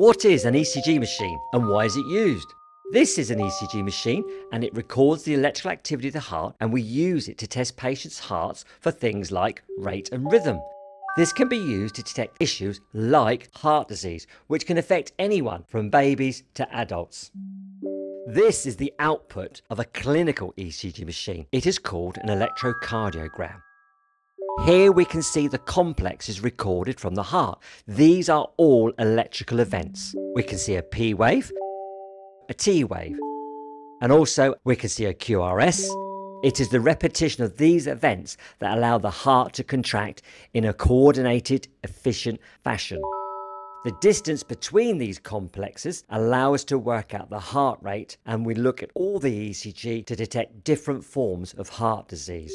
What is an ECG machine and why is it used? This is an ECG machine and it records the electrical activity of the heart and we use it to test patients' hearts for things like rate and rhythm. This can be used to detect issues like heart disease, which can affect anyone from babies to adults. This is the output of a clinical ECG machine. It is called an electrocardiogram. Here we can see the complexes recorded from the heart. These are all electrical events. We can see a P wave, a T wave, and also we can see a QRS. It is the repetition of these events that allow the heart to contract in a coordinated, efficient fashion. The distance between these complexes allow us to work out the heart rate and we look at all the ECG to detect different forms of heart disease.